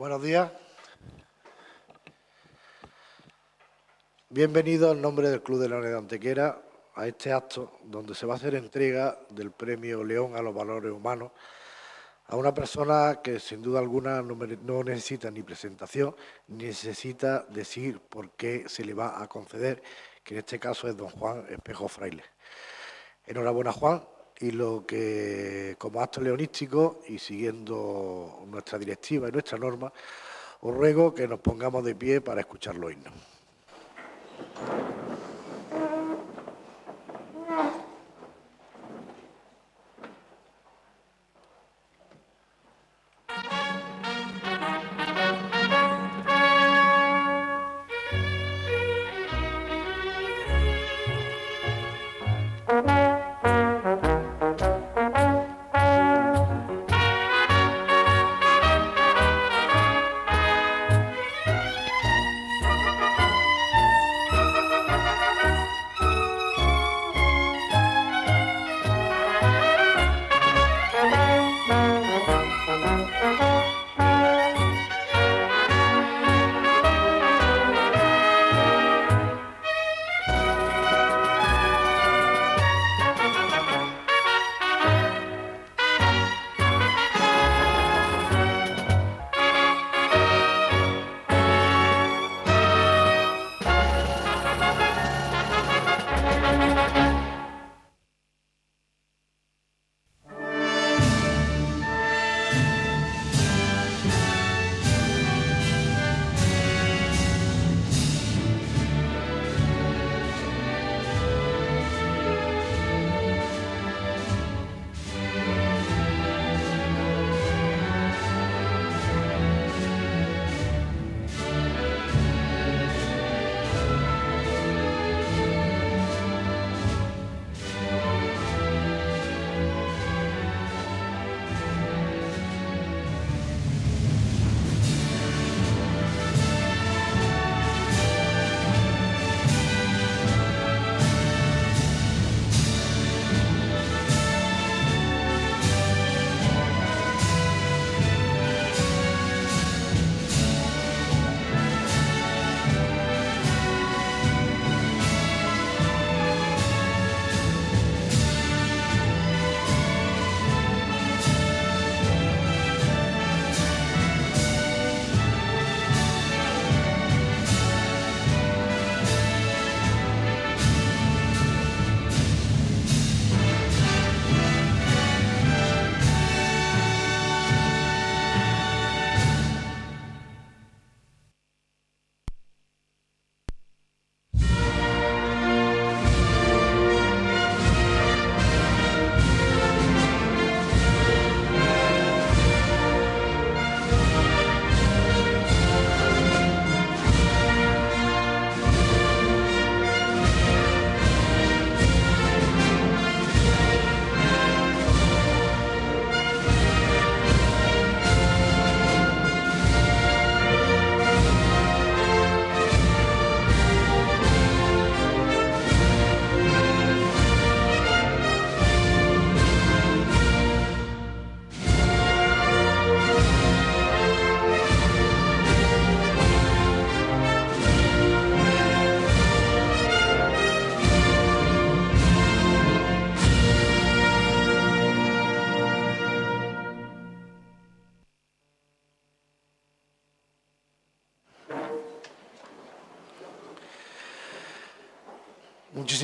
Buenos días. Bienvenido en nombre del Club de Leones de Antequera a este acto donde se va a hacer entrega del Premio León a los Valores Humanos a una persona que sin duda alguna no, necesita ni presentación, ni necesita decir por qué se le va a conceder, que en este caso es don Juan Espejo Fraile. Enhorabuena Juan, y lo que como acto leonístico y siguiendo nuestra directiva y nuestra norma, os ruego que nos pongamos de pie para escuchar los himnos.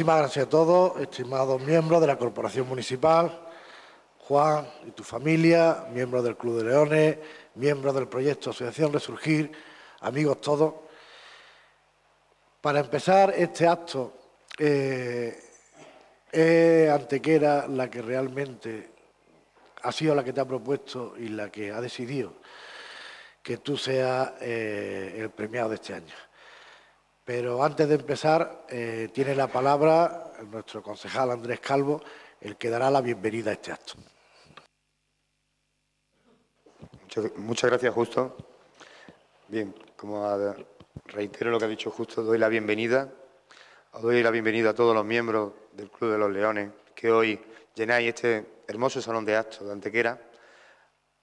Muchísimas gracias a todos, estimados miembros de la Corporación Municipal, Juan y tu familia, miembros del Club de Leones, miembros del proyecto Asociación Resurgir, amigos todos. Para empezar este acto, eh, Antequera la que realmente ha sido la que te ha propuesto y la que ha decidido que tú seas eh, el premiado de este año. Pero antes de empezar, eh, tiene la palabra nuestro concejal Andrés Calvo, el que dará la bienvenida a este acto. Muchas, gracias, Justo. Bien, como reitero lo que ha dicho Justo, doy la bienvenida. doy la bienvenida a todos los miembros del Club de los Leones que hoy llenáis este hermoso salón de actos de Antequera,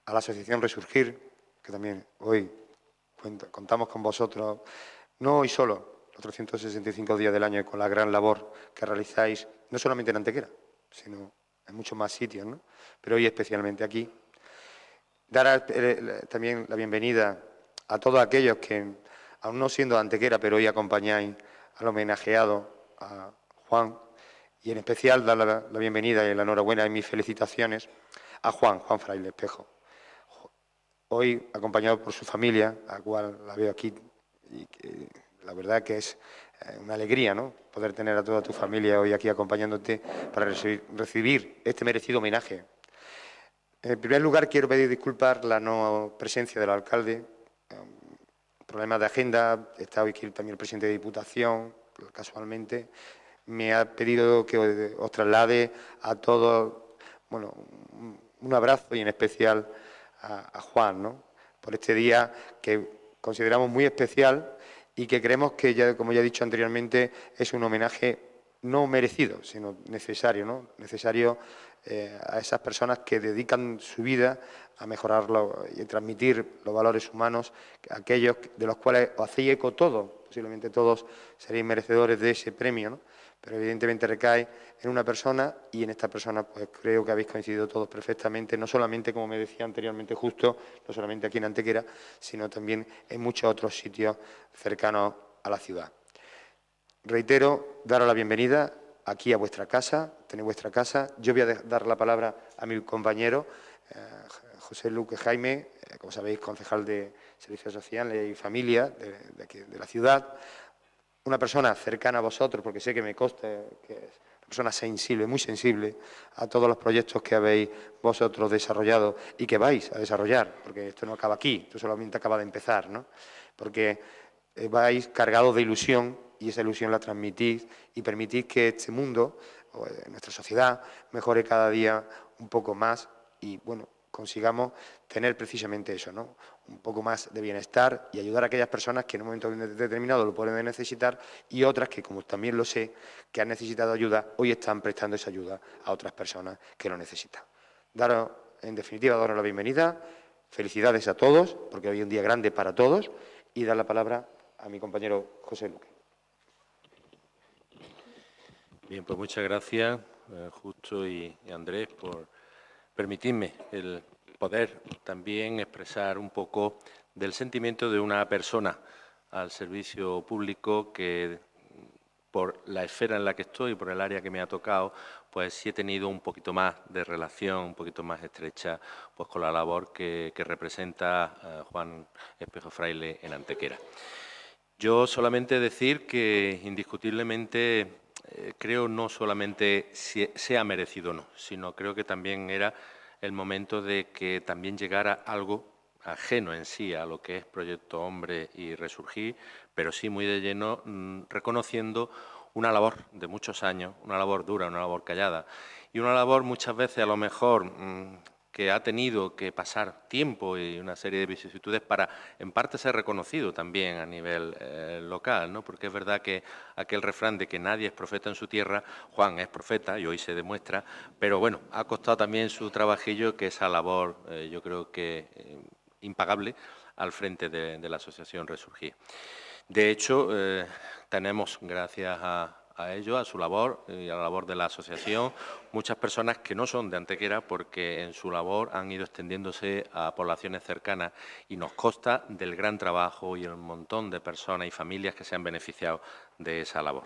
a la Asociación Resurgir, que también hoy contamos con vosotros, no hoy solo, los 365 días del año, con la gran labor que realizáis, no solamente en Antequera, sino en muchos más sitios, ¿no? pero hoy especialmente aquí. Dar también la bienvenida a todos aquellos que, aún no siendo de Antequera, pero hoy acompañáis al homenajeado, a Juan, y en especial dar la, bienvenida y la enhorabuena y mis felicitaciones a Juan, Juan Fraile Espejo. Hoy acompañado por su familia, a la cual la veo aquí, y la verdad que es eh, una alegría ¿no? poder tener a toda tu familia hoy aquí acompañándote para recibir, este merecido homenaje. En primer lugar, quiero pedir disculpas la no presencia del alcalde, problemas de agenda, está hoy aquí también el presidente de Diputación, casualmente, me ha pedido que os traslade a todos, bueno, un abrazo y en especial a, Juan, ¿no? por este día que consideramos muy especial y que creemos que, ya, como ya he dicho anteriormente, es un homenaje no merecido, sino necesario, ¿no? necesario eh, a esas personas que dedican su vida a mejorarlo y transmitir los valores humanos, aquellos de los cuales os hacéis eco todos, posiblemente todos seréis merecedores de ese premio, ¿no? Pero evidentemente recae en una persona y en esta persona pues creo que habéis coincidido todos perfectamente, no solamente, como me decía anteriormente justo, no solamente aquí en Antequera, sino también en muchos otros sitios cercanos a la ciudad. Reitero, daros la bienvenida aquí a vuestra casa, tenéis vuestra casa. Yo voy a dar la palabra a mi compañero, eh, José Luque Jaime, eh, como sabéis, concejal de Servicios Sociales y Familia de la ciudad una persona cercana a vosotros, porque sé que me consta que es una persona sensible, muy sensible a todos los proyectos que habéis vosotros desarrollado y que vais a desarrollar, porque esto no acaba aquí, esto solamente acaba de empezar, ¿no? Porque eh, vais cargados de ilusión y esa ilusión la transmitís y permitís que este mundo, eh, nuestra sociedad, mejore cada día un poco más y, bueno, consigamos tener precisamente eso, ¿no? un poco más de bienestar y ayudar a aquellas personas que en un momento determinado lo pueden necesitar y otras que, como también lo sé, que han necesitado ayuda, hoy están prestando esa ayuda a otras personas que lo necesitan. Daros, en definitiva, daros la bienvenida, felicidades a todos, porque hoy es un día grande para todos, y dar la palabra a mi compañero José Luque. Bien, pues muchas gracias, eh, Justo y Andrés, por permitirme el poder también expresar un poco del sentimiento de una persona al servicio público que por la esfera en la que estoy, por el área que me ha tocado, pues sí he tenido un poquito más de relación, un poquito más estrecha pues con la labor que, representa eh, Juan Espejo Fraile en Antequera. Yo solamente decir que indiscutiblemente eh, creo no solamente si sea merecido o no, sino creo que también era el momento de que también llegara algo ajeno en sí a lo que es Proyecto Hombre y Resurgir, pero sí muy de lleno mm, reconociendo una labor de muchos años, una labor dura, una labor callada. Y una labor muchas veces a lo mejor mm, que ha tenido que pasar tiempo y una serie de vicisitudes para, en parte, ser reconocido también a nivel eh, local, ¿no? porque es verdad que aquel refrán de que nadie es profeta en su tierra, Juan es profeta y hoy se demuestra, pero bueno, ha costado también su trabajillo que esa labor, eh, yo creo que eh, impagable, al frente de, la Asociación Resurgir. De hecho, tenemos, gracias a, a ello, a su labor y a la labor de la asociación, muchas personas que no son de Antequera porque en su labor han ido extendiéndose a poblaciones cercanas y nos consta del gran trabajo y el montón de personas y familias que se han beneficiado de esa labor.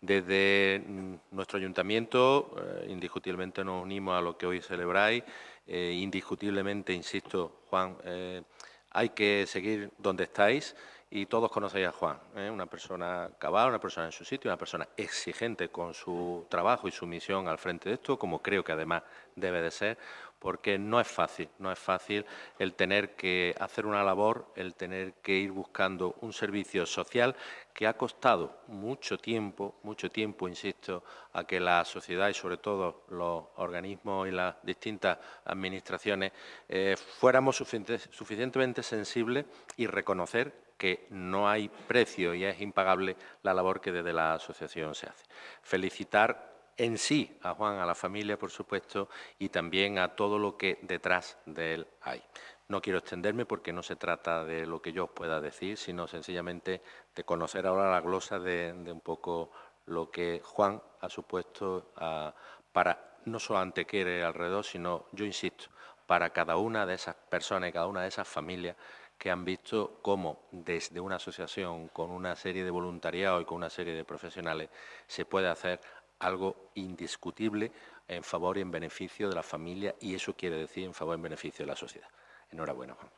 Desde mm, nuestro ayuntamiento, eh, indiscutiblemente nos unimos a lo que hoy celebráis, eh, indiscutiblemente, insisto, Juan, eh, hay que seguir donde estáis y todos conocéis a Juan, ¿eh? una persona cabal, una persona en su sitio, una persona exigente con su trabajo y su misión al frente de esto, como creo que además debe de ser, porque no es fácil, no es fácil el tener que hacer una labor, el tener que ir buscando un servicio social que ha costado mucho tiempo, mucho tiempo, insisto, a que la sociedad y sobre todo los organismos y las distintas administraciones eh, fuéramos suficientemente sensibles y reconocer que no hay precio y es impagable la labor que desde la asociación se hace. Felicitar en sí a Juan, a la familia, por supuesto, y también a todo lo que detrás de él hay. No quiero extenderme porque no se trata de lo que yo os pueda decir, sino sencillamente de conocer ahora la glosa de, un poco lo que Juan ha supuesto ah, para no solo Antequera alrededor, sino, yo insisto, para cada una de esas personas y cada una de esas familias que han visto cómo desde una asociación con una serie de voluntariado y con una serie de profesionales se puede hacer algo indiscutible en favor y en beneficio de la familia y eso quiere decir en favor y en beneficio de la sociedad. Enhorabuena, Juan.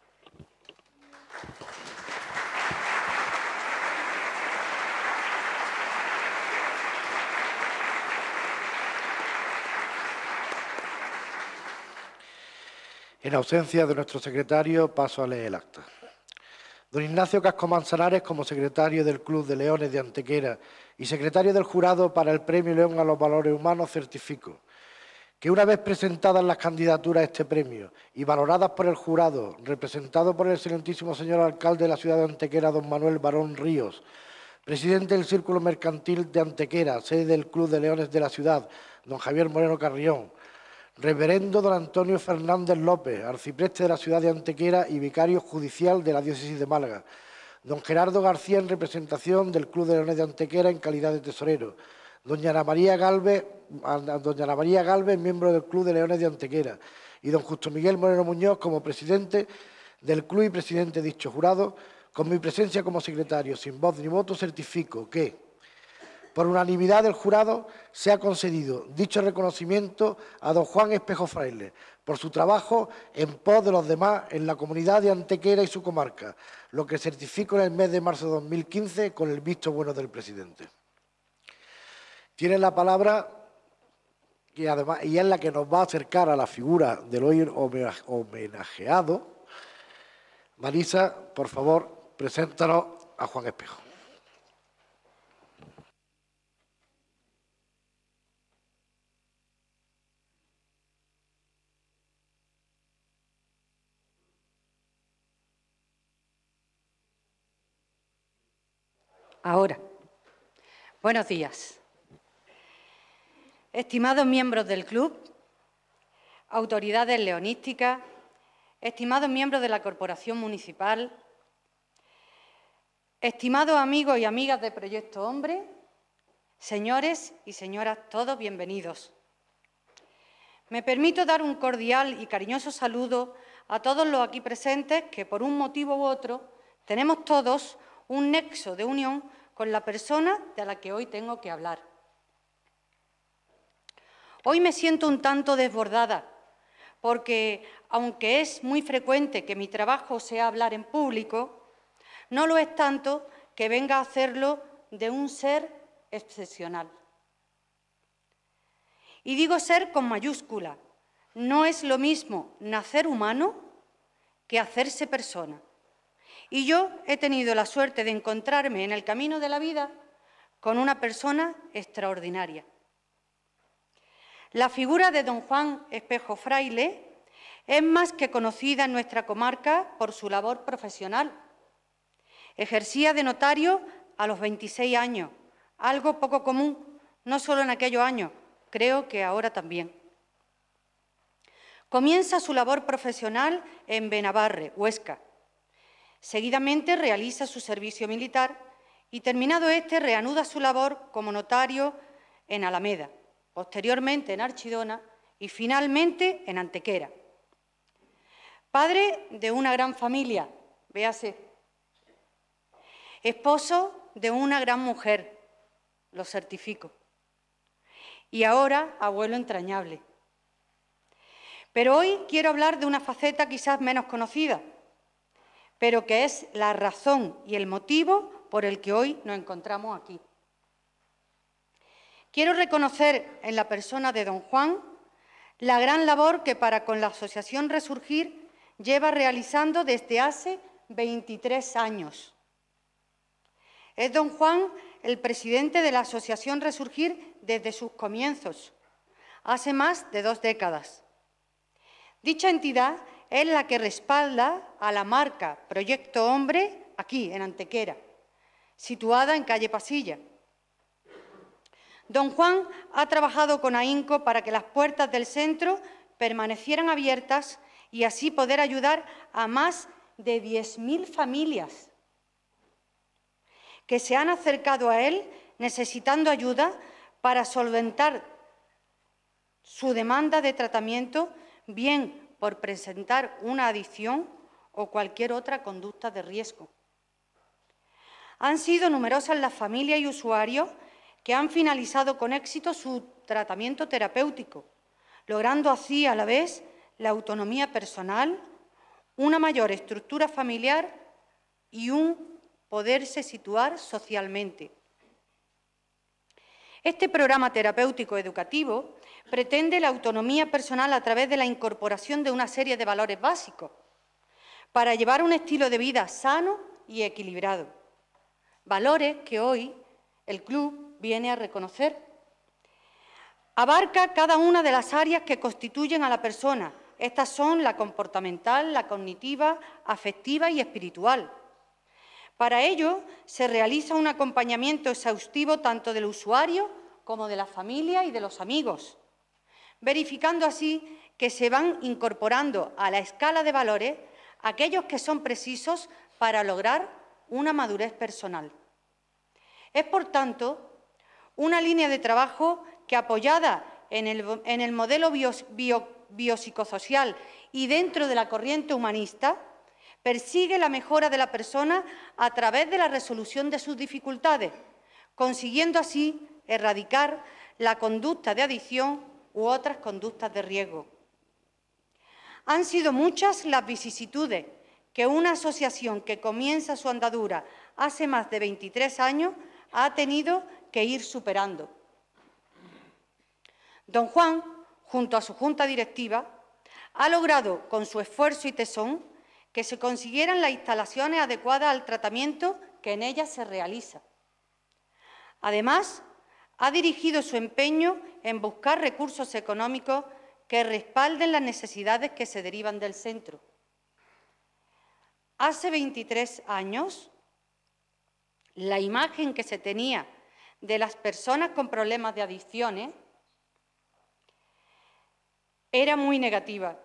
En ausencia de nuestro secretario, paso a leer el acta. Don Ignacio Casco Manzanares, como secretario del Club de Leones de Antequera y secretario del jurado para el Premio León a los Valores Humanos, certifico que una vez presentadas las candidaturas a este premio y valoradas por el jurado, representado por el excelentísimo señor alcalde de la ciudad de Antequera, don Manuel Barón Ríos, presidente del Círculo Mercantil de Antequera, sede del Club de Leones de la ciudad, don Javier Moreno Carrión, Reverendo don Antonio Fernández López, arcipreste de la ciudad de Antequera y vicario judicial de la diócesis de Málaga. Don Gerardo García en representación del Club de Leones de Antequera en calidad de tesorero. Doña Ana María Galvez, doña María miembro del Club de Leones de Antequera. Y don Justo Miguel Moreno Muñoz como presidente del club y presidente de dicho jurado. Con mi presencia como secretario, sin voz ni voto, certifico que por unanimidad del jurado se ha concedido dicho reconocimiento a don Juan Espejo Fraile por su trabajo en pos de los demás en la comunidad de Antequera y su comarca, lo que certifico en el mes de marzo de 2015 con el visto bueno del presidente. Tiene la palabra y, y es la que nos va a acercar a la figura del hoy homenajeado. Marisa, por favor, preséntanos a Juan Espejo. Ahora. Buenos días. Estimados miembros del club, autoridades leonísticas, estimados miembros de la Corporación Municipal, estimados amigos y amigas de Proyecto Hombre, señores y señoras, todos bienvenidos. Me permito dar un cordial y cariñoso saludo a todos los aquí presentes que, por un motivo u otro, tenemos todos un nexo de unión con la persona de la que hoy tengo que hablar. Hoy me siento un tanto desbordada, porque aunque es muy frecuente que mi trabajo sea hablar en público, no lo es tanto que venga a hacerlo de un ser excepcional. Y digo ser con mayúscula, no es lo mismo nacer humano que hacerse persona. Y yo he tenido la suerte de encontrarme en el camino de la vida con una persona extraordinaria. La figura de don Juan Espejo Fraile es más que conocida en nuestra comarca por su labor profesional. Ejercía de notario a los 26 años, algo poco común, no solo en aquellos años, creo que ahora también. Comienza su labor profesional en Benavarre, Huesca, Seguidamente realiza su servicio militar y terminado este reanuda su labor como notario en Alameda, posteriormente en Archidona y finalmente en Antequera. Padre de una gran familia, véase. Esposo de una gran mujer, lo certifico. Y ahora abuelo entrañable. Pero hoy quiero hablar de una faceta quizás menos conocida, pero que es la razón y el motivo por el que hoy nos encontramos aquí. Quiero reconocer en la persona de don Juan la gran labor que para con la Asociación Resurgir lleva realizando desde hace 23 años. Es don Juan el presidente de la Asociación Resurgir desde sus comienzos, hace más de dos décadas. Dicha entidad es la que respalda a la marca Proyecto Hombre aquí, en Antequera, situada en calle Pasilla. Don Juan ha trabajado con AINCO para que las puertas del centro permanecieran abiertas y así poder ayudar a más de 10.000 familias que se han acercado a él necesitando ayuda para solventar su demanda de tratamiento, bien por presentar una adicción o cualquier otra conducta de riesgo. Han sido numerosas las familias y usuarios que han finalizado con éxito su tratamiento terapéutico, logrando así a la vez la autonomía personal, una mayor estructura familiar y un poderse situar socialmente. Este programa terapéutico educativo pretende la autonomía personal a través de la incorporación de una serie de valores básicos para llevar un estilo de vida sano y equilibrado. Valores que hoy el club viene a reconocer. Abarca cada una de las áreas que constituyen a la persona. Estas son la comportamental, la cognitiva, afectiva y espiritual. Para ello se realiza un acompañamiento exhaustivo tanto del usuario como de la familia y de los amigos, verificando así que se van incorporando a la escala de valores aquellos que son precisos para lograr una madurez personal. Es, por tanto, una línea de trabajo que, apoyada en el, modelo biopsicosocial y dentro de la corriente humanista, persigue la mejora de la persona a través de la resolución de sus dificultades, consiguiendo así erradicar la conducta de adicción u otras conductas de riesgo. Han sido muchas las vicisitudes que una asociación que comienza su andadura hace más de 23 años ha tenido que ir superando. Don Juan, junto a su junta directiva, ha logrado, con su esfuerzo y tesón, que se consiguieran las instalaciones adecuadas al tratamiento que en ellas se realiza. Además, ha dirigido su empeño en buscar recursos económicos que respalden las necesidades que se derivan del centro. Hace 23 años, la imagen que se tenía de las personas con problemas de adicciones era muy negativa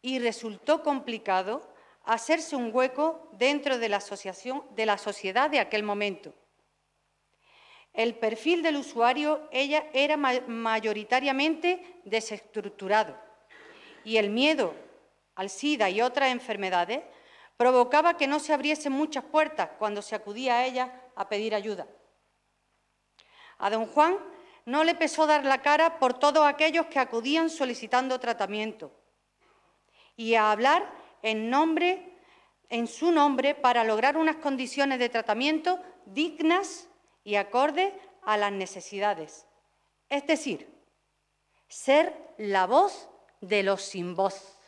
y resultó complicado hacerse un hueco dentro de la, asociación, de la sociedad de aquel momento. El perfil del usuario ella era mayoritariamente desestructurado y el miedo al SIDA y otras enfermedades provocaba que no se abriesen muchas puertas cuando se acudía a ella a pedir ayuda. A don Juan no le pesó dar la cara por todos aquellos que acudían solicitando tratamiento y a hablar en, nombre, en su nombre para lograr unas condiciones de tratamiento dignas y acordes a las necesidades. Es decir, ser la voz de los sin voz.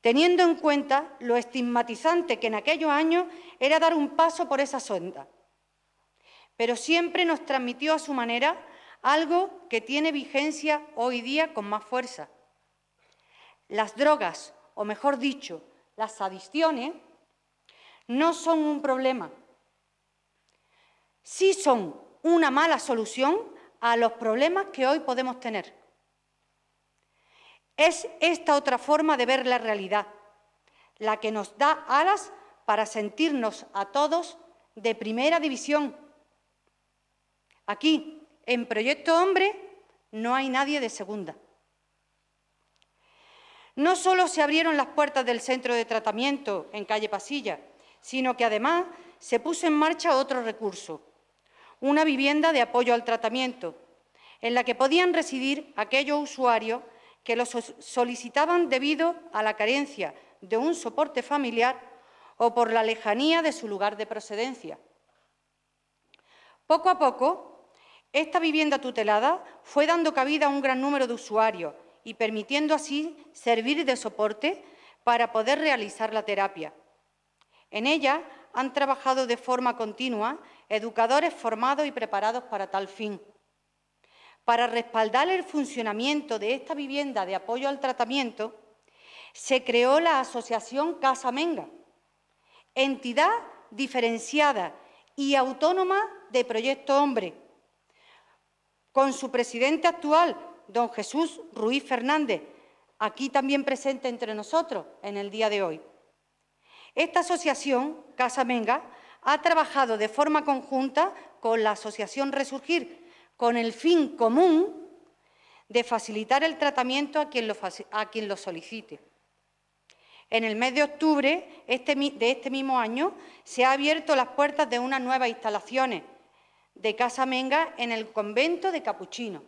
Teniendo en cuenta lo estigmatizante que en aquellos años era dar un paso por esa sonda. Pero siempre nos transmitió a su manera algo que tiene vigencia hoy día con más fuerza las drogas, o mejor dicho, las adicciones, no son un problema. Sí son una mala solución a los problemas que hoy podemos tener. Es esta otra forma de ver la realidad, la que nos da alas para sentirnos a todos de primera división. Aquí, en Proyecto Hombre, no hay nadie de segunda. No solo se abrieron las puertas del centro de tratamiento en calle Pasilla, sino que además se puso en marcha otro recurso, una vivienda de apoyo al tratamiento, en la que podían residir aquellos usuarios que lo solicitaban debido a la carencia de un soporte familiar o por la lejanía de su lugar de procedencia. Poco a poco, esta vivienda tutelada fue dando cabida a un gran número de usuarios y permitiendo así servir de soporte para poder realizar la terapia. En ella han trabajado de forma continua educadores formados y preparados para tal fin. Para respaldar el funcionamiento de esta vivienda de apoyo al tratamiento, se creó la Asociación Casa Menga, entidad diferenciada y autónoma de Proyecto Hombre, con su presidente actual, don Jesús Ruiz Fernández, aquí también presente entre nosotros en el día de hoy. Esta asociación, Casa Menga, ha trabajado de forma conjunta con la Asociación Resurgir con el fin común de facilitar el tratamiento a quien lo, solicite. En el mes de octubre este de este mismo año se han abierto las puertas de unas nuevas instalaciones de Casa Menga en el convento de Capuchino.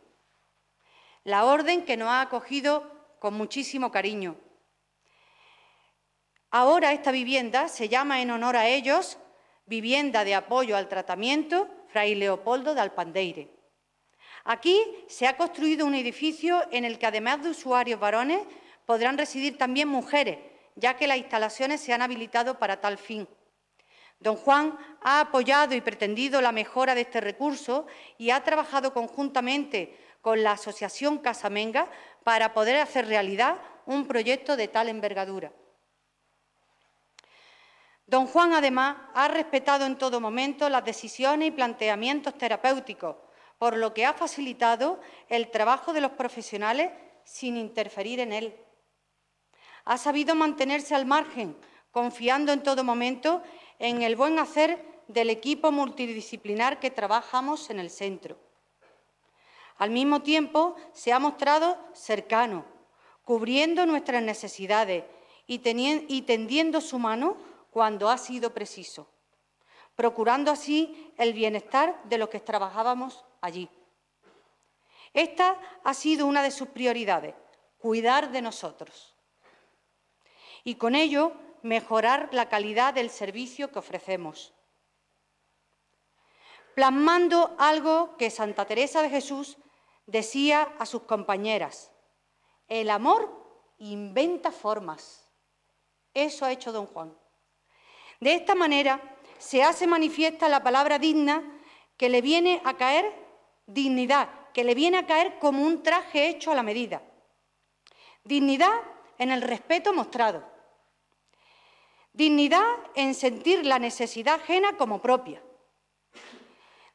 La orden que nos ha acogido con muchísimo cariño. Ahora esta vivienda se llama en honor a ellos Vivienda de Apoyo al Tratamiento Fray Leopoldo de Alpandeire. Aquí se ha construido un edificio en el que además de usuarios varones podrán residir también mujeres, ya que las instalaciones se han habilitado para tal fin. Don Juan ha apoyado y pretendido la mejora de este recurso y ha trabajado conjuntamente con la Asociación Casamenga para poder hacer realidad un proyecto de tal envergadura. Don Juan, además, ha respetado en todo momento las decisiones y planteamientos terapéuticos, por lo que ha facilitado el trabajo de los profesionales sin interferir en él. Ha sabido mantenerse al margen, confiando en todo momento en el buen hacer del equipo multidisciplinar que trabajamos en el centro. Al mismo tiempo, se ha mostrado cercano, cubriendo nuestras necesidades y, tendiendo su mano cuando ha sido preciso, procurando así el bienestar de los que trabajábamos allí. Esta ha sido una de sus prioridades, cuidar de nosotros. Y con ello mejorar la calidad del servicio que ofrecemos. Plasmando algo que Santa Teresa de Jesús decía a sus compañeras, el amor inventa formas. Eso ha hecho don Juan. De esta manera se hace manifiesta la palabra digna que le viene a caer dignidad, que le viene a caer como un traje hecho a la medida. Dignidad en el respeto mostrado. Dignidad en sentir la necesidad ajena como propia.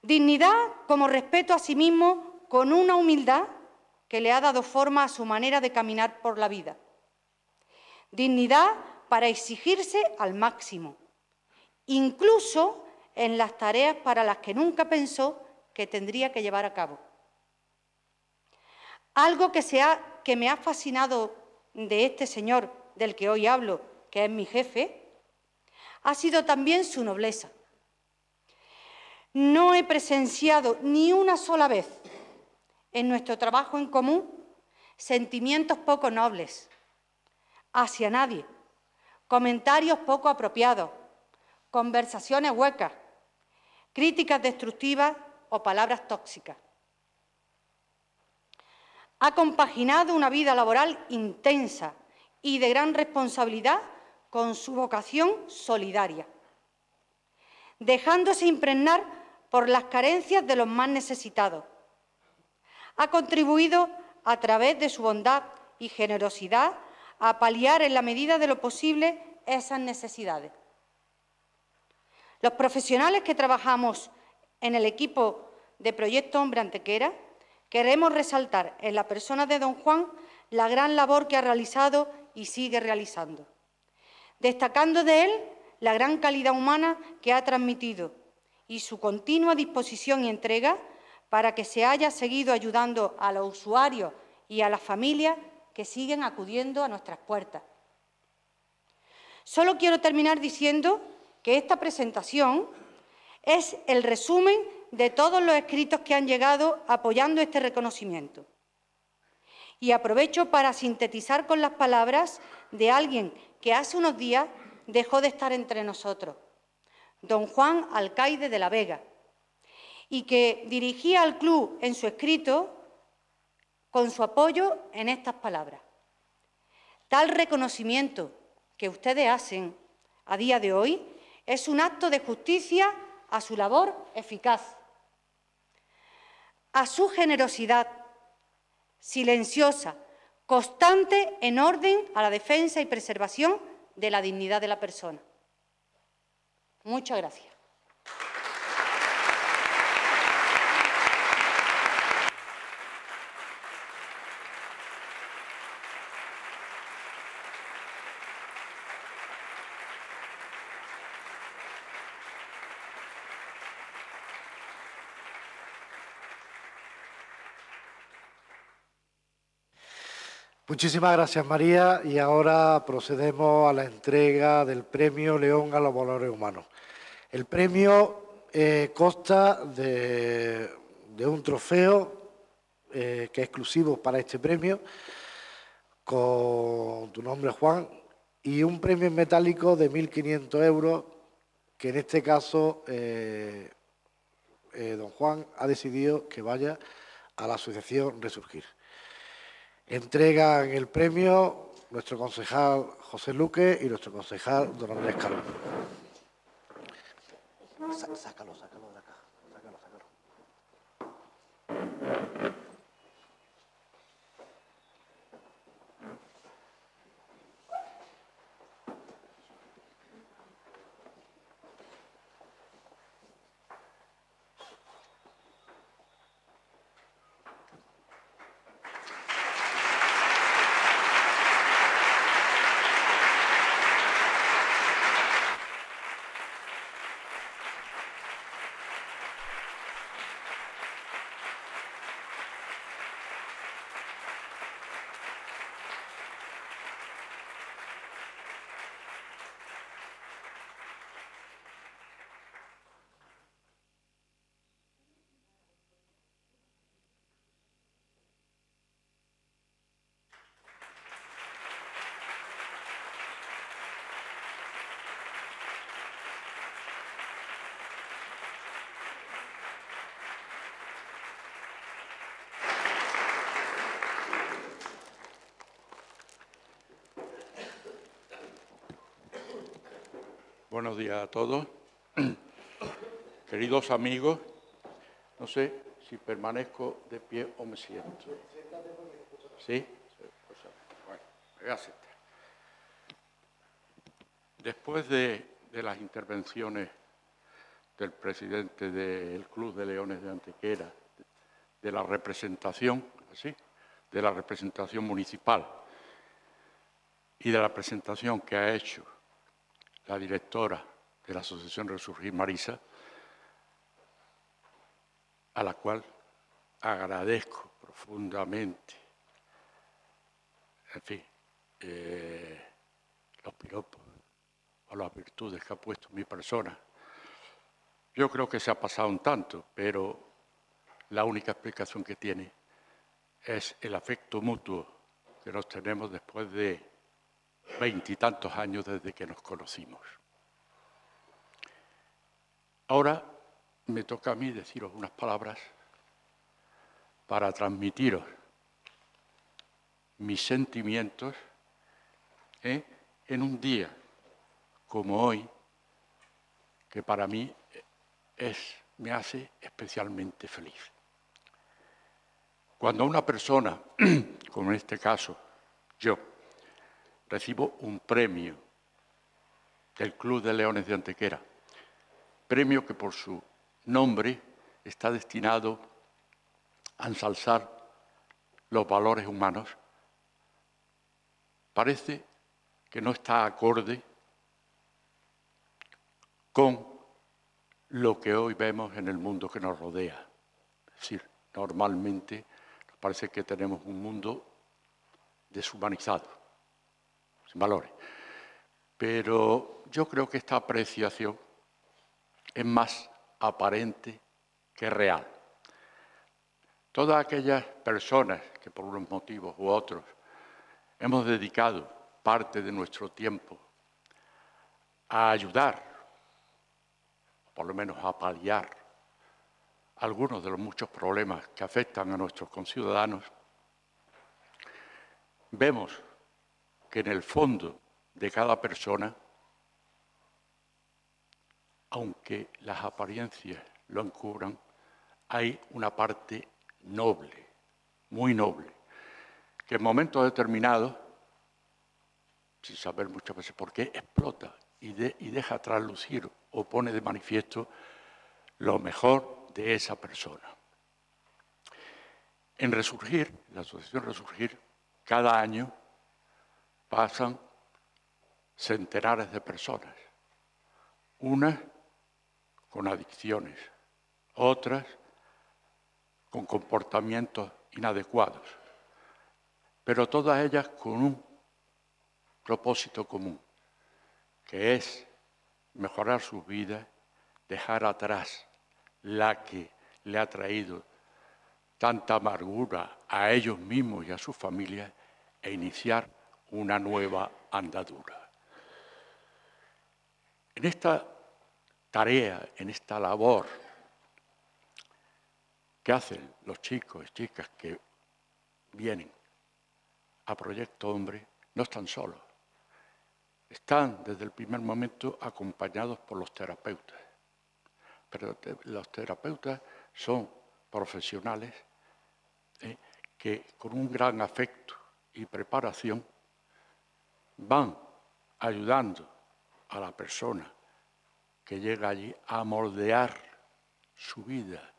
Dignidad como respeto a sí mismo con una humildad que le ha dado forma a su manera de caminar por la vida. Dignidad para exigirse al máximo incluso en las tareas para las que nunca pensó que tendría que llevar a cabo. Algo que, me ha fascinado de este señor del que hoy hablo, que es mi jefe, ha sido también su nobleza. No he presenciado ni una sola vez en nuestro trabajo en común sentimientos poco nobles hacia nadie, comentarios poco apropiados, conversaciones huecas, críticas destructivas o palabras tóxicas. Ha compaginado una vida laboral intensa y de gran responsabilidad con su vocación solidaria, dejándose impregnar por las carencias de los más necesitados. Ha contribuido a través de su bondad y generosidad a paliar en la medida de lo posible esas necesidades. Los profesionales que trabajamos en el equipo de Proyecto Hombre Antequera queremos resaltar en la persona de don Juan la gran labor que ha realizado y sigue realizando, destacando de él la gran calidad humana que ha transmitido y su continua disposición y entrega para que se haya seguido ayudando a los usuarios y a las familias que siguen acudiendo a nuestras puertas. Solo quiero terminar diciendo que esta presentación es el resumen de todos los escritos que han llegado apoyando este reconocimiento. Y aprovecho para sintetizar con las palabras de alguien que hace unos días dejó de estar entre nosotros, don Juan Alcaide de la Vega, y que dirigía al club en su escrito con su apoyo en estas palabras. Tal reconocimiento que ustedes hacen a día de hoy es un acto de justicia a su labor eficaz, a su generosidad silenciosa, constante en orden a la defensa y preservación de la dignidad de la persona. Muchas gracias. Muchísimas gracias, María. Y ahora procedemos a la entrega del Premio León a los Valores Humanos. El premio eh, consta de, un trofeo eh, que es exclusivo para este premio, con tu nombre, Juan, y un premio en metálico de 1.500 euros, que en este caso eh, don Juan ha decidido que vaya a la Asociación Resurgir. Entregan el premio nuestro concejal José Luque y nuestro concejal don Andrés Calvo sácalo. Buenos días a todos. Queridos amigos, no sé si permanezco de pie o me siento. ¿Sí? Bueno, voy a Después de, de las intervenciones del presidente del Club de Leones de Antequera, de la representación, ¿sí? de la representación municipal y de la presentación que ha hecho la directora de la Asociación Resurgir Marisa, a la cual agradezco profundamente, en fin, eh, los piropos o las virtudes que ha puesto mi persona. Yo creo que se ha pasado un tanto, pero la única explicación que tiene es el afecto mutuo que nos tenemos después de veintitantos años desde que nos conocimos. Ahora me toca a mí deciros unas palabras para transmitiros mis sentimientos ¿eh? en un día como hoy, que para mí es, me hace especialmente feliz. Cuando una persona, como en este caso yo, recibo un premio del Club de Leones de Antequera, premio que por su nombre está destinado a ensalzar los valores humanos, parece que no está acorde con lo que hoy vemos en el mundo que nos rodea. Es decir, normalmente nos parece que tenemos un mundo deshumanizado valores. Pero yo creo que esta apreciación es más aparente que real. Todas aquellas personas que por unos motivos u otros hemos dedicado parte de nuestro tiempo a ayudar, por lo menos a paliar algunos de los muchos problemas que afectan a nuestros conciudadanos, vemos que en el fondo de cada persona, aunque las apariencias lo encubran, hay una parte noble, muy noble, que en momentos determinados, sin saber muchas veces por qué, explota y, deja traslucir o pone de manifiesto lo mejor de esa persona. En Resurgir, la Asociación Resurgir, cada año pasan centenares de personas, unas con adicciones, otras con comportamientos inadecuados. pero todas ellas con un propósito común, que es mejorar sus vidas, dejar atrás la que le ha traído tanta amargura a ellos mismos y a sus familias e iniciar una nueva andadura. En esta tarea, en esta labor que hacen los chicos y chicas que vienen a Proyecto Hombre, no están solos. Están desde el primer momento acompañados por los terapeutas. Pero los terapeutas son profesionales ¿eh? que con un gran afecto y preparación van ayudando a la persona que llega allí a moldear su vida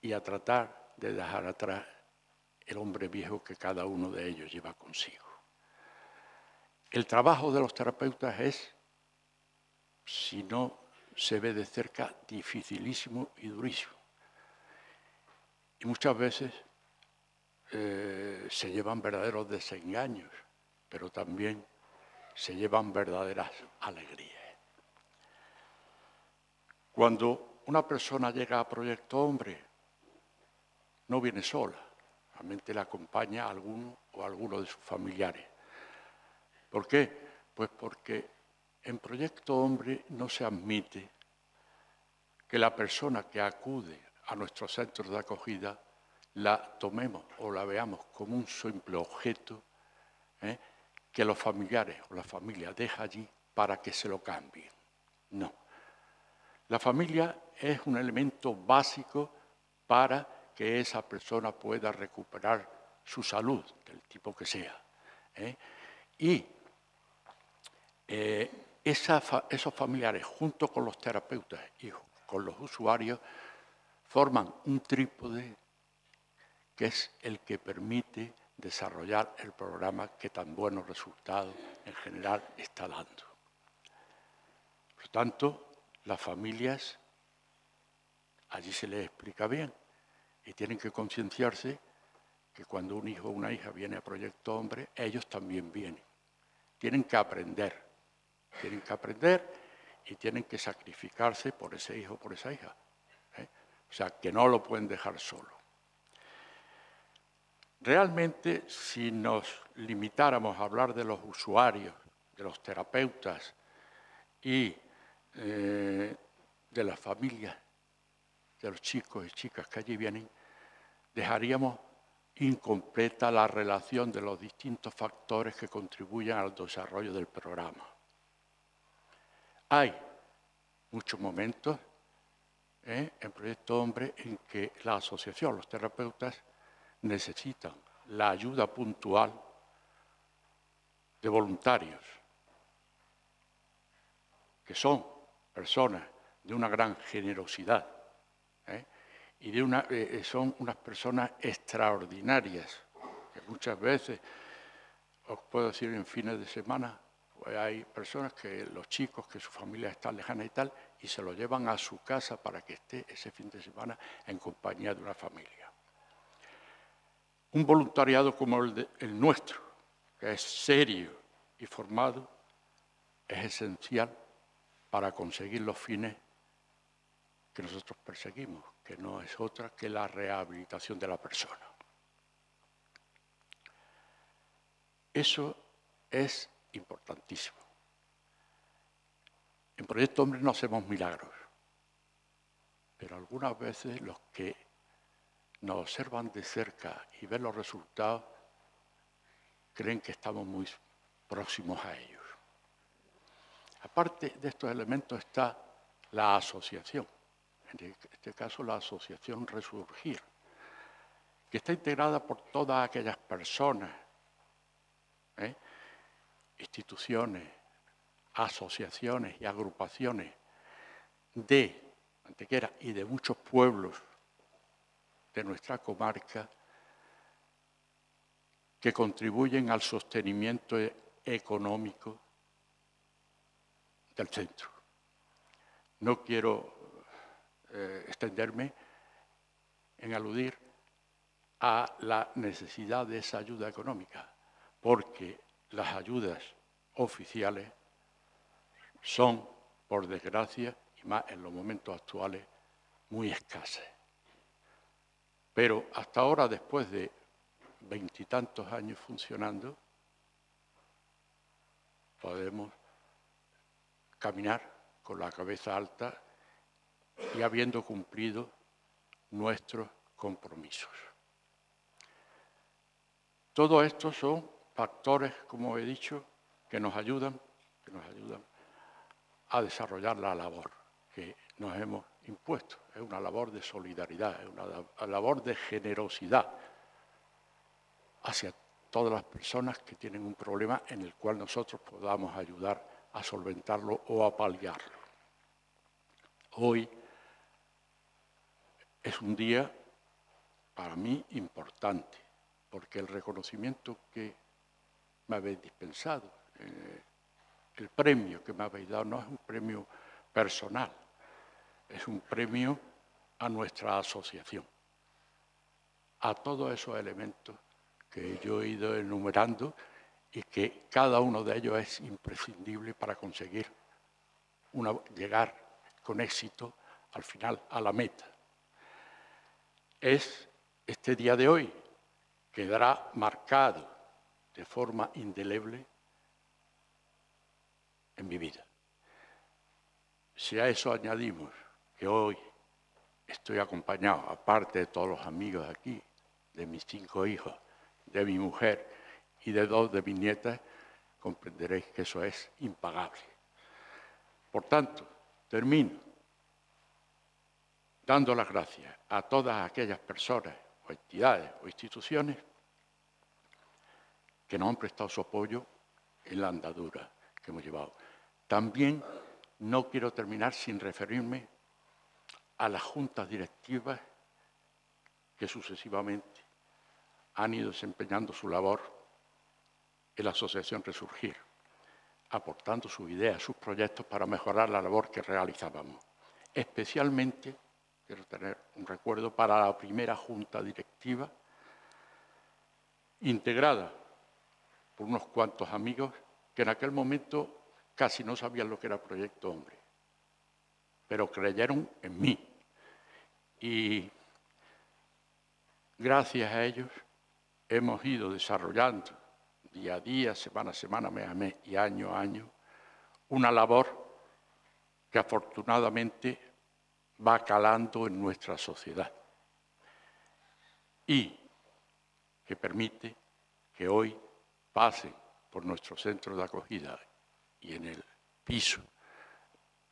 y a tratar de dejar atrás el hombre viejo que cada uno de ellos lleva consigo. El trabajo de los terapeutas es, si no se ve de cerca, dificilísimo y durísimo. Y muchas veces eh, se llevan verdaderos desengaños, pero también se llevan verdaderas alegrías. Cuando una persona llega a Proyecto Hombre, no viene sola, realmente le acompaña a alguno o alguno de sus familiares. ¿Por qué? Pues porque en Proyecto Hombre no se admite que la persona que acude a nuestros centros de acogida la tomemos o la veamos como un simple objeto ¿eh? Que los familiares o la familia deja allí para que se lo cambien. No. La familia es un elemento básico para que esa persona pueda recuperar su salud, del tipo que sea. ¿eh? Y eh, esos familiares, junto con los terapeutas y con los usuarios, forman un trípode que es el que permite desarrollar el programa que tan buenos resultados en general está dando. Por tanto, las familias, allí se les explica bien, y tienen que concienciarse que cuando un hijo o una hija viene a Proyecto Hombre, ellos también vienen. Tienen que aprender, tienen que aprender y tienen que sacrificarse por ese hijo por esa hija. ¿eh? O sea, que no lo pueden dejar solo. Realmente, si nos limitáramos a hablar de los usuarios, de los terapeutas y eh, de las familias, de los chicos y chicas que allí vienen, dejaríamos incompleta la relación de los distintos factores que contribuyen al desarrollo del programa. Hay muchos momentos ¿eh? en Proyecto Hombre en que la asociación, los terapeutas, necesitan la ayuda puntual de voluntarios, que son personas de una gran generosidad, y de una, eh, eh, son unas personas extraordinarias, que muchas veces, os puedo decir en fines de semana, pues hay personas que los chicos, que su familia está lejana y tal, y se lo llevan a su casa para que esté ese fin de semana en compañía de una familia. Un voluntariado como el, nuestro, que es serio y formado, es esencial para conseguir los fines que nosotros perseguimos, que no es otra que la rehabilitación de la persona. Eso es importantísimo. En Proyecto Hombre no hacemos milagros, pero algunas veces los que nos observan de cerca y ven los resultados creen que estamos muy próximos a ellos. Aparte de estos elementos está la asociación en este caso la Asociación Resurgir, que está integrada por todas aquellas personas, ¿eh? instituciones, asociaciones y agrupaciones de Antequera y de muchos pueblos de nuestra comarca que contribuyen al sostenimiento económico del centro. No quiero eh, extenderme en aludir a la necesidad de esa ayuda económica, porque las ayudas oficiales son, por desgracia, y más en los momentos actuales, muy escasas. Pero hasta ahora, después de veintitantos años funcionando, podemos caminar con la cabeza alta y habiendo cumplido nuestros compromisos. Todo esto son factores, como he dicho, que nos ayudan, que nos ayudan a desarrollar la labor que nos hemos impuesto. Es una labor de solidaridad, es una labor de generosidad hacia todas las personas que tienen un problema en el cual nosotros podamos ayudar a solventarlo o a paliarlo. Hoy es un día para mí importante, porque el reconocimiento que me habéis dispensado, eh, el premio que me habéis dado no es un premio personal, es un premio a nuestra asociación, a todos esos elementos que yo he ido enumerando y que cada uno de ellos es imprescindible para conseguir llegar con éxito al final a la meta. Es este día de hoy quedará marcado de forma indeleble en mi vida. Si a eso añadimos que hoy estoy acompañado, aparte de todos los amigos aquí, de mis cinco hijos, de mi mujer y de dos de mis nietas, comprenderéis que eso es impagable. Por tanto, termino dando las gracias a todas aquellas personas o entidades o instituciones que nos han prestado su apoyo en la andadura que hemos llevado. También no quiero terminar sin referirme a las juntas directivas que sucesivamente han ido desempeñando su labor en la Asociación Resurgir, aportando sus ideas, sus proyectos para mejorar la labor que realizábamos. Especialmente, quiero tener un recuerdo para la primera junta directiva, integrada por unos cuantos amigos que en aquel momento casi no sabían lo que era Proyecto Hombre, pero creyeron en mí. Y gracias a ellos hemos ido desarrollando día a día, semana a semana, mes a mes y año a año, una labor que afortunadamente va calando en nuestra sociedad y que permite que hoy pasen por nuestro centro de acogida y en el piso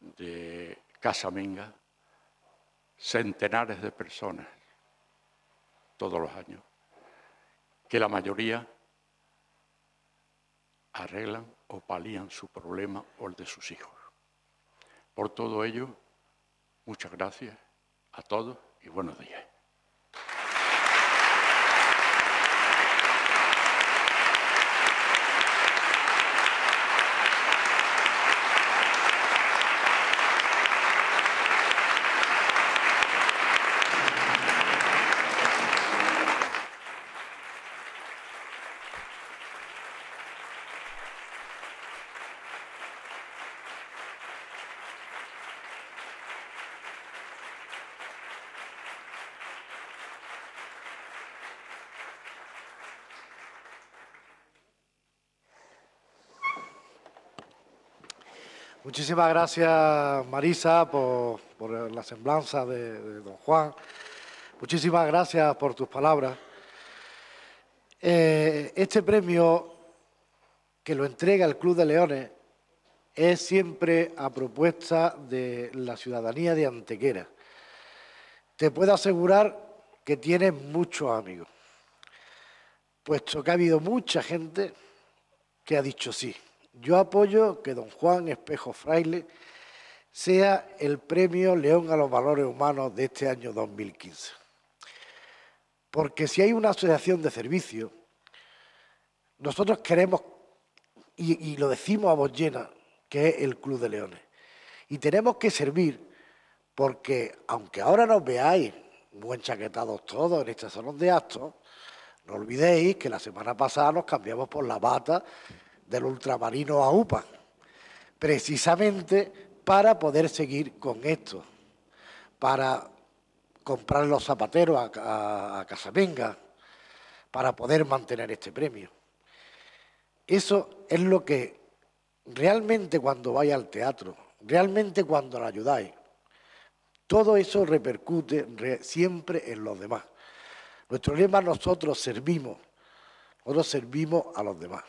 de Casa Menga centenares de personas todos los años que la mayoría arreglan o palían su problema o el de sus hijos. Por todo ello, muchas gracias a todos y buenos días. Muchísimas gracias, Marisa, por, la semblanza de, don Juan. Muchísimas gracias por tus palabras. Eh, este premio que lo entrega el Club de Leones es siempre a propuesta de la ciudadanía de Antequera. Te puedo asegurar que tienes muchos amigos, puesto que ha habido mucha gente que ha dicho sí. Yo apoyo que don Juan Espejo Fraile sea el premio León a los Valores Humanos de este año 2015. Porque si hay una asociación de servicio, nosotros queremos, y, lo decimos a voz llena, que es el Club de Leones. Y tenemos que servir porque, aunque ahora nos veáis muy enchaquetados todos en este salón de actos, No olvidéis que la semana pasada nos cambiamos por la bata del ultramarino a UPA, precisamente para poder seguir con esto, para comprar los zapateros a, a, para poder mantener este premio. Eso es lo que realmente cuando vais al teatro, realmente cuando la ayudáis, todo eso repercute siempre en los demás. Nuestro lema, nosotros servimos, nosotros servimos a los demás.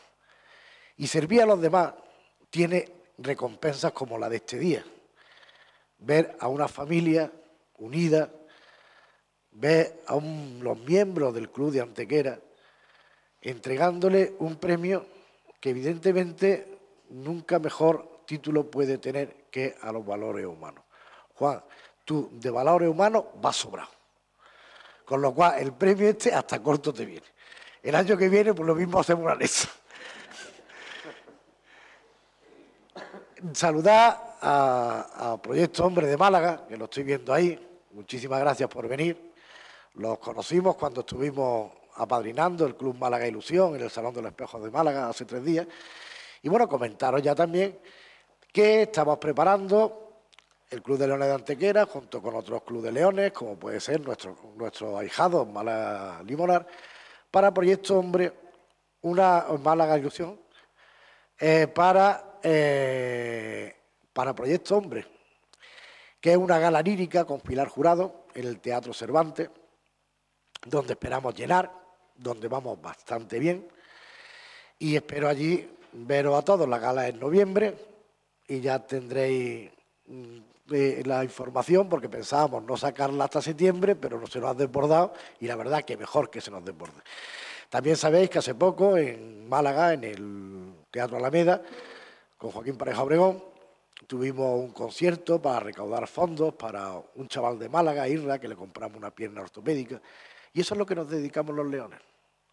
Y servir a los demás tiene recompensas como la de este día. Ver a una familia unida, ver a los miembros del Club de Antequera entregándole un premio que evidentemente nunca mejor título puede tener que a los valores humanos. Juan, tú de valores humanos vas sobrado. Con lo cual, el premio este hasta corto te viene. El año que viene, pues lo mismo hacemos una lesa. Saludar a, Proyecto Hombre de Málaga, que lo estoy viendo ahí. Muchísimas gracias por venir. Los conocimos cuando estuvimos apadrinando el Club Málaga Ilusión en el Salón de los Espejos de Málaga hace tres días. Y bueno, comentaros ya también que estamos preparando el Club de Leones de Antequera, junto con otros clubes de leones, como puede ser nuestro, nuestro ahijado Málaga Limonar, para Proyecto Hombre, una Málaga Ilusión, eh, para, eh, para Proyecto Hombre, que es una gala lírica con Pilar Jurado en el Teatro Cervantes, donde esperamos llenar, donde vamos bastante bien, y espero allí veros a todos. La gala es en noviembre y ya tendréis mm, la información porque pensábamos no sacarla hasta septiembre, pero no se nos ha desbordado y la verdad que mejor que se nos desborde. También sabéis que hace poco en Málaga, en el Teatro Alameda, con Joaquín Pareja Obregón, tuvimos un concierto para recaudar fondos para un chaval de Málaga, Irra, que le compramos una pierna ortopédica. Y eso es lo que nos dedicamos los leones,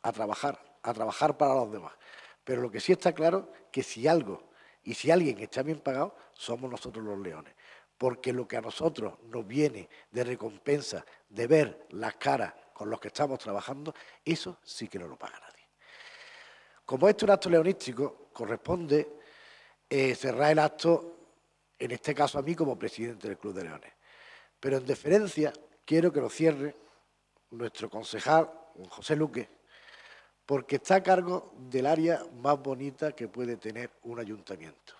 a trabajar, a trabajar para los demás. Pero lo que sí está claro, que si algo y si alguien está bien pagado, somos nosotros los leones porque lo que a nosotros nos viene de recompensa de ver las caras con los que estamos trabajando, eso sí que no lo paga nadie. Como esto es un acto leonístico, corresponde eh, cerrar el acto, en este caso a mí como presidente del Club de Leones. Pero en deferencia quiero que lo cierre nuestro concejal, José Luque, porque está a cargo del área más bonita que puede tener un ayuntamiento,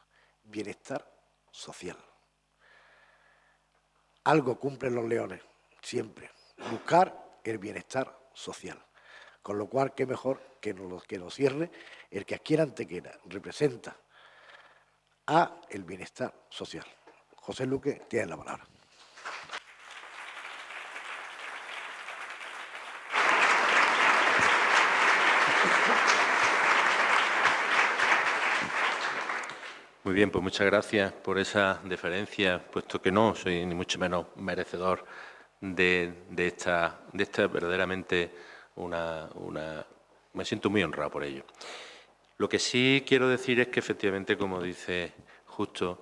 bienestar social. Algo cumplen los leones, siempre, buscar el bienestar social. Con lo cual, qué mejor que nos, que cierre el que aquí en Antequera representa a el bienestar social. José Luque tiene la palabra. Muy bien, pues muchas gracias por esa deferencia, puesto que no soy ni mucho menos merecedor de, esta, de esta verdaderamente una... Me siento muy honrado por ello. Lo que sí quiero decir es que efectivamente, como dice justo,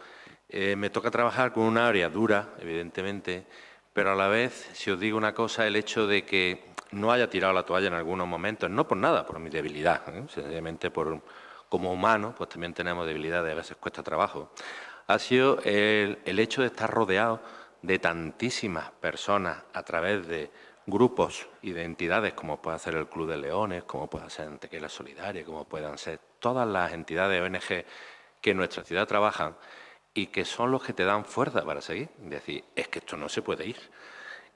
eh, me toca trabajar con una área dura, evidentemente, pero a la vez, si os digo una cosa, el hecho de que no haya tirado la toalla en algunos momentos, no por nada, por mi debilidad, ¿eh? sencillamente por como humanos, pues también tenemos debilidades, a veces cuesta trabajo, ha sido el, hecho de estar rodeado de tantísimas personas a través de grupos y de entidades como puede ser el Club de Leones, como puede ser Antequera Solidaria, como puedan ser todas las entidades ONG que en nuestra ciudad trabajan y que son los que te dan fuerza para seguir. Decir, es que esto no se puede ir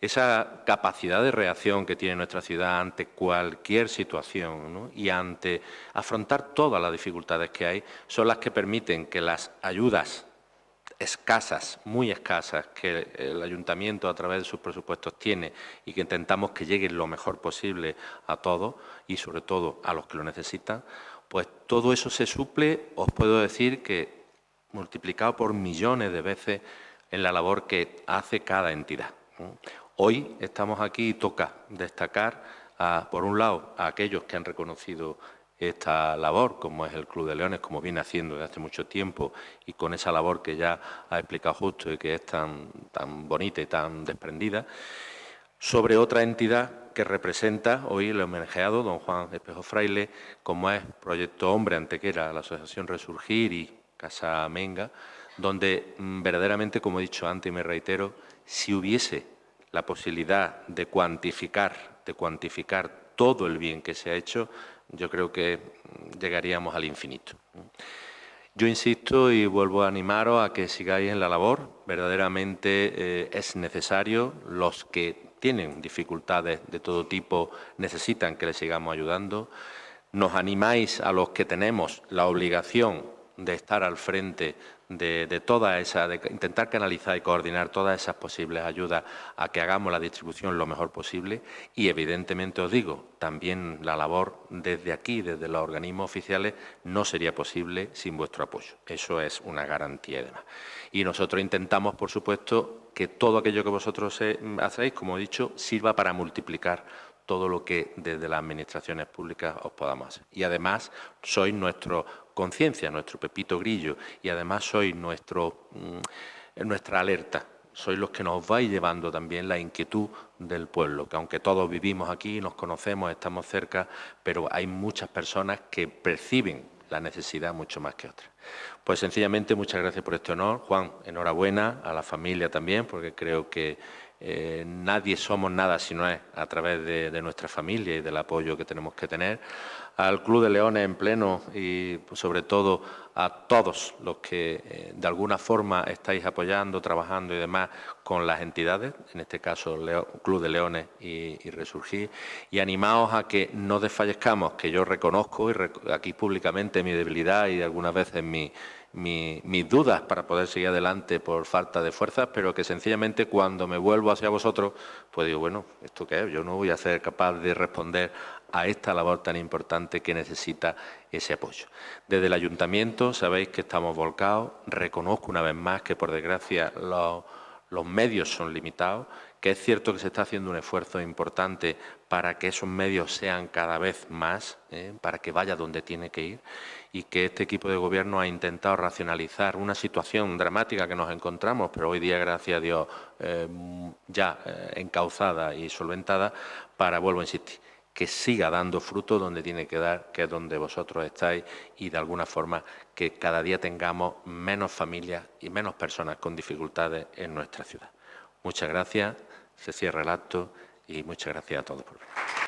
esa capacidad de reacción que tiene nuestra ciudad ante cualquier situación y ante afrontar todas las dificultades que hay, son las que permiten que las ayudas escasas, muy escasas, que el ayuntamiento a través de sus presupuestos tiene y que intentamos que lleguen lo mejor posible a todos y sobre todo a los que lo necesitan, pues todo eso se suple, os puedo decir que multiplicado por millones de veces en la labor que hace cada entidad. Hoy estamos aquí y toca destacar, por un lado, a aquellos que han reconocido esta labor, como es el Club de Leones, como viene haciendo desde hace mucho tiempo, y con esa labor que ya ha explicado justo y que es tan, tan bonita y tan desprendida, sobre otra entidad que representa hoy el homenajeado don Juan Espejo Fraile, como es Proyecto Hombre Antequera, la Asociación Resurgir y Casa Menga, donde mm, verdaderamente, como he dicho antes y me reitero, si hubiese la posibilidad de cuantificar, de cuantificar todo el bien que se ha hecho, yo creo que mm, llegaríamos al infinito. Yo insisto y vuelvo a animaros a que sigáis en la labor. Verdaderamente eh, es necesario. Los que tienen dificultades de todo tipo necesitan que les sigamos ayudando. Nos animáis a los que tenemos la obligación de estar al frente de, toda esa, de intentar canalizar y coordinar todas esas posibles ayudas a que hagamos la distribución lo mejor posible y evidentemente os digo, también la labor desde aquí, desde los organismos oficiales, no sería posible sin vuestro apoyo. Eso es una garantía además. Y nosotros intentamos, por supuesto, que todo aquello que vosotros eh, hacéis, como he dicho, sirva para multiplicar todo lo que desde las administraciones públicas os podamos hacer. Y además sois nuestro conciencia, nuestro pepito grillo, y además sois nuestro, mm, nuestra alerta. Sois los que nos vais llevando también la inquietud del pueblo, que aunque todos vivimos aquí, nos conocemos, estamos cerca, pero hay muchas personas que perciben la necesidad mucho más que otras. Pues sencillamente muchas gracias por este honor. Juan, enhorabuena a la familia también, porque creo que eh, nadie somos nada si no es a través de, nuestra familia y del apoyo que tenemos que tener. Al Club de Leones en pleno y pues, sobre todo a todos los que eh, de alguna forma estáis apoyando, trabajando y demás con las entidades, en este caso Club de Leones y, Resurgir, y animaos a que no desfallezcamos, que yo reconozco y aquí públicamente mi debilidad y algunas veces mi mis dudas para poder seguir adelante por falta de fuerzas, pero que sencillamente cuando me vuelvo hacia vosotros, pues digo, bueno, ¿esto qué es? Yo no voy a ser capaz de responder a esta labor tan importante que necesita ese apoyo. Desde el ayuntamiento sabéis que estamos volcados, reconozco una vez más que por desgracia los, los medios son limitados que es cierto que se está haciendo un esfuerzo importante para que esos medios sean cada vez más, ¿eh? para que vaya donde tiene que ir, y que este equipo de gobierno ha intentado racionalizar una situación dramática que nos encontramos, pero hoy día, gracias a Dios, eh, ya eh, encauzada y solventada, para, vuelvo a insistir, que siga dando fruto donde tiene que dar, que es donde vosotros estáis, y de alguna forma que cada día tengamos menos familias y menos personas con dificultades en nuestra ciudad. Muchas gracias se cierra el acto y muchas gracias a todos por venir.